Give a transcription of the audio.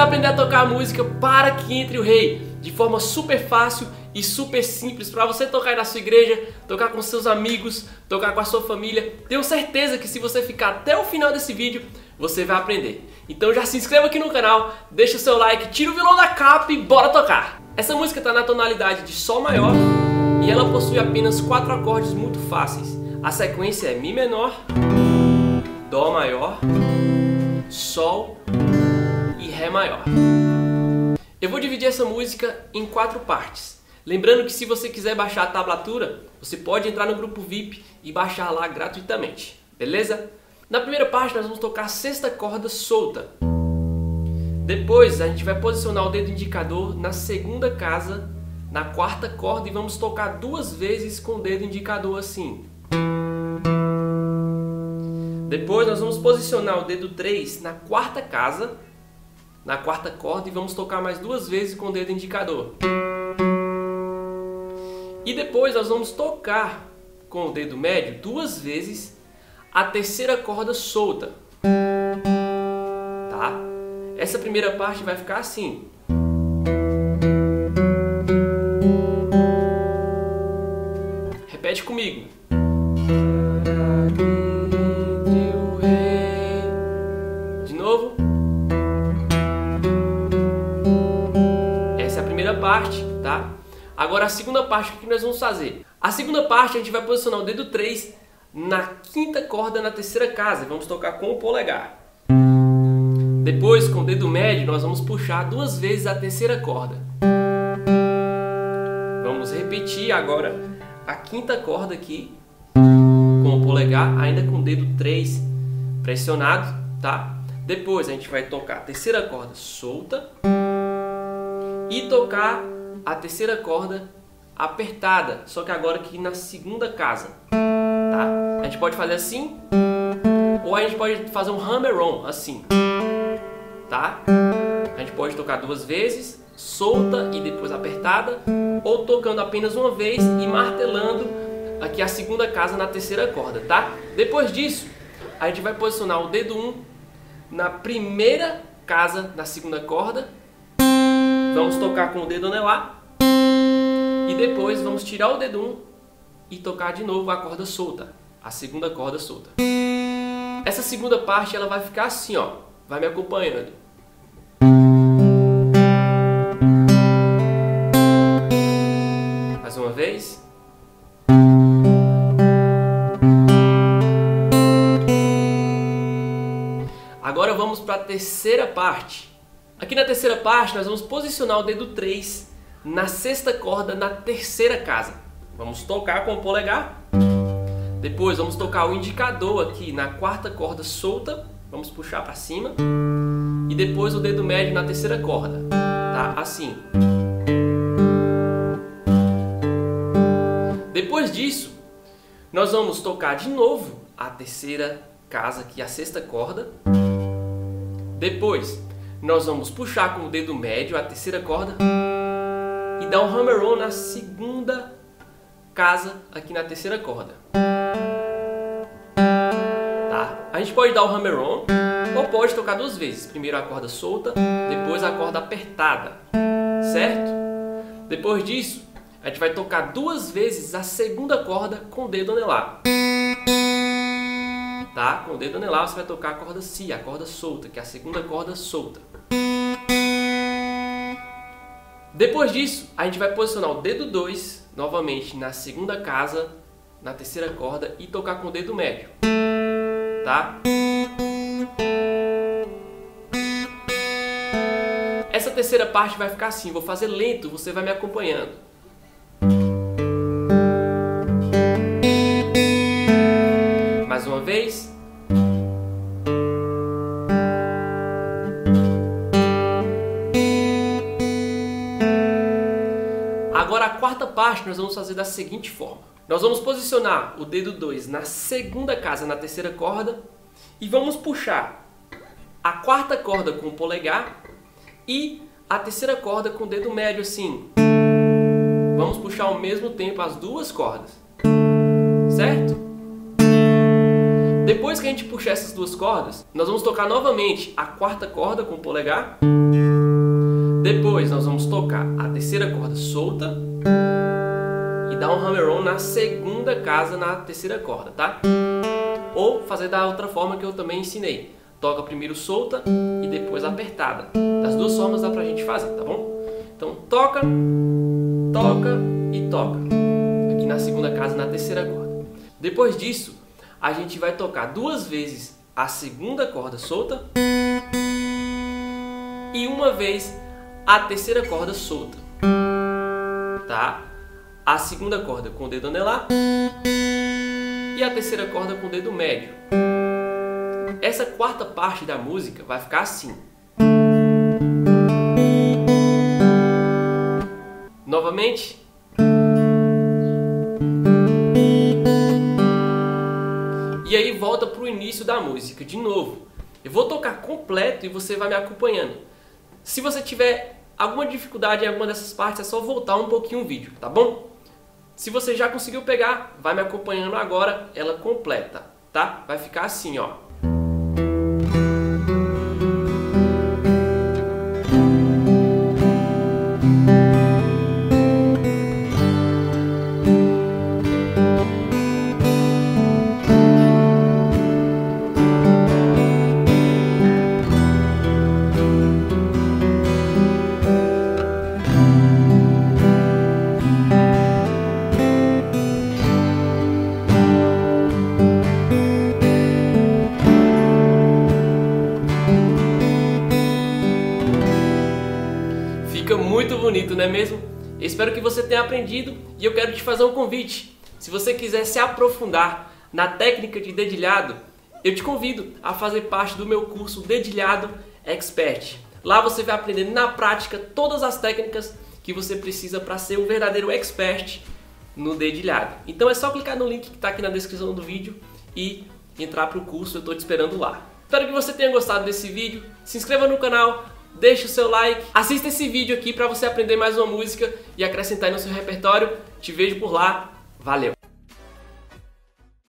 vai aprender a tocar música Para Que Entre o Rei de forma super fácil e super simples para você tocar na sua igreja, tocar com seus amigos, tocar com a sua família. Tenho certeza que se você ficar até o final desse vídeo, você vai aprender. Então já se inscreva aqui no canal, deixa o seu like, tira o vilão da capa e bora tocar! Essa música está na tonalidade de Sol maior e ela possui apenas quatro acordes muito fáceis. A sequência é Mi menor, Dó maior, Sol Ré maior. Eu vou dividir essa música em quatro partes. Lembrando que se você quiser baixar a tablatura, você pode entrar no grupo VIP e baixar lá gratuitamente, beleza? Na primeira parte nós vamos tocar a sexta corda solta. Depois a gente vai posicionar o dedo indicador na segunda casa, na quarta corda e vamos tocar duas vezes com o dedo indicador assim. Depois nós vamos posicionar o dedo 3 na quarta casa, na quarta corda e vamos tocar mais duas vezes com o dedo indicador. E depois nós vamos tocar com o dedo médio duas vezes a terceira corda solta. Tá? Essa primeira parte vai ficar assim. Repete comigo. Parte, tá? Agora a segunda parte, o que nós vamos fazer? A segunda parte a gente vai posicionar o dedo 3 na quinta corda na terceira casa. Vamos tocar com o polegar. Depois, com o dedo médio, nós vamos puxar duas vezes a terceira corda. Vamos repetir agora a quinta corda aqui com o polegar, ainda com o dedo 3 pressionado, tá? Depois a gente vai tocar a terceira corda solta e tocar a terceira corda apertada, só que agora aqui na segunda casa, tá? A gente pode fazer assim, ou a gente pode fazer um hammer-on, assim, tá? A gente pode tocar duas vezes, solta e depois apertada, ou tocando apenas uma vez e martelando aqui a segunda casa na terceira corda, tá? Depois disso, a gente vai posicionar o dedo 1 na primeira casa na segunda corda, vamos tocar com o dedo anelar e depois vamos tirar o dedo 1 e tocar de novo a corda solta, a segunda corda solta. Essa segunda parte ela vai ficar assim, ó, vai me acompanhando. Mais uma vez. Agora vamos para a terceira parte. Aqui na terceira parte nós vamos posicionar o dedo 3 na sexta corda na terceira casa. Vamos tocar com o polegar. Depois vamos tocar o indicador aqui na quarta corda solta. Vamos puxar para cima. E depois o dedo médio na terceira corda. Tá? Assim. Depois disso, nós vamos tocar de novo a terceira casa aqui, a sexta corda. Depois, nós vamos puxar com o dedo médio a terceira corda e dar um hammer-on na segunda casa aqui na terceira corda. Tá? A gente pode dar o hammer-on ou pode tocar duas vezes. Primeiro a corda solta, depois a corda apertada. Certo? Depois disso, a gente vai tocar duas vezes a segunda corda com o dedo anelar. Tá? Com o dedo anelar você vai tocar a corda Si, a corda solta, que é a segunda corda solta. Depois disso, a gente vai posicionar o dedo 2 novamente na segunda casa, na terceira corda e tocar com o dedo médio. Tá? Essa terceira parte vai ficar assim, vou fazer lento, você vai me acompanhando. Mais uma vez. Parte nós vamos fazer da seguinte forma. Nós vamos posicionar o dedo 2 na segunda casa, na terceira corda, e vamos puxar a quarta corda com o polegar e a terceira corda com o dedo médio assim. Vamos puxar ao mesmo tempo as duas cordas. Certo? Depois que a gente puxar essas duas cordas, nós vamos tocar novamente a quarta corda com o polegar. Depois nós vamos tocar a terceira corda solta dar um hammer-on na segunda casa na terceira corda, tá? Ou fazer da outra forma que eu também ensinei. Toca primeiro solta e depois apertada. Das duas formas dá pra gente fazer, tá bom? Então toca, toca e toca. Aqui na segunda casa na terceira corda. Depois disso, a gente vai tocar duas vezes a segunda corda solta e uma vez a terceira corda solta. Tá? A segunda corda com o dedo anelar e a terceira corda com o dedo médio. Essa quarta parte da música vai ficar assim. Novamente. E aí volta para o início da música de novo. Eu vou tocar completo e você vai me acompanhando. Se você tiver alguma dificuldade em alguma dessas partes, é só voltar um pouquinho o vídeo, tá bom? Se você já conseguiu pegar, vai me acompanhando agora, ela completa, tá? Vai ficar assim, ó. Muito bonito, não é mesmo? espero que você tenha aprendido e eu quero te fazer um convite. Se você quiser se aprofundar na técnica de dedilhado, eu te convido a fazer parte do meu curso Dedilhado Expert. Lá você vai aprender na prática todas as técnicas que você precisa para ser um verdadeiro expert no dedilhado. Então é só clicar no link que está aqui na descrição do vídeo e entrar para o curso, eu estou te esperando lá. Espero que você tenha gostado desse vídeo, se inscreva no canal, deixa o seu like, assista esse vídeo aqui para você aprender mais uma música e acrescentar no seu repertório. Te vejo por lá. Valeu!